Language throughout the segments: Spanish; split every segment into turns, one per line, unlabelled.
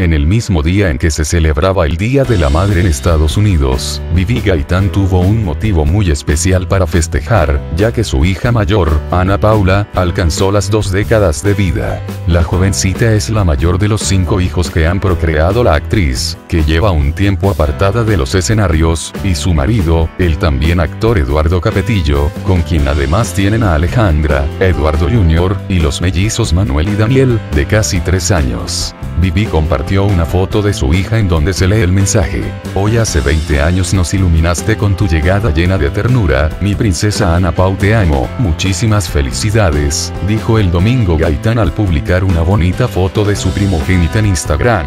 En el mismo día en que se celebraba el Día de la Madre en Estados Unidos, Vivi Gaitán tuvo un motivo muy especial para festejar, ya que su hija mayor, Ana Paula, alcanzó las dos décadas de vida. La jovencita es la mayor de los cinco hijos que han procreado la actriz, que lleva un tiempo apartada de los escenarios, y su marido, el también actor Eduardo Capetillo, con quien además tienen a Alejandra, Eduardo Jr., y los mellizos Manuel y Daniel, de casi tres años. Vivi compartió una foto de su hija en donde se lee el mensaje. Hoy hace 20 años nos iluminaste con tu llegada llena de ternura, mi princesa Ana Pau te amo, muchísimas felicidades, dijo el domingo Gaitán al publicar una bonita foto de su primogénita en Instagram.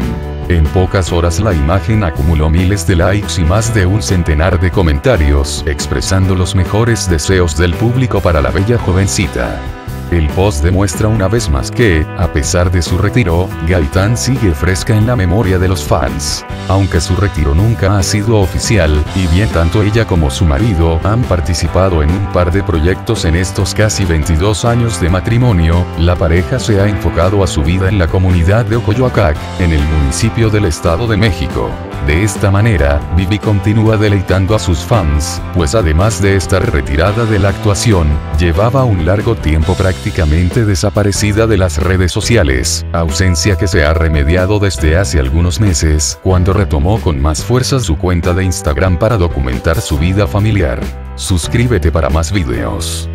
En pocas horas la imagen acumuló miles de likes y más de un centenar de comentarios, expresando los mejores deseos del público para la bella jovencita. El post demuestra una vez más que, a pesar de su retiro, Gaitán sigue fresca en la memoria de los fans. Aunque su retiro nunca ha sido oficial, y bien tanto ella como su marido han participado en un par de proyectos en estos casi 22 años de matrimonio, la pareja se ha enfocado a su vida en la comunidad de Ocoyoacac, en el municipio del Estado de México. De esta manera, Vivi continúa deleitando a sus fans, pues además de estar retirada de la actuación, llevaba un largo tiempo prácticamente desaparecida de las redes sociales, ausencia que se ha remediado desde hace algunos meses, cuando retomó con más fuerza su cuenta de Instagram para documentar su vida familiar. Suscríbete para más videos.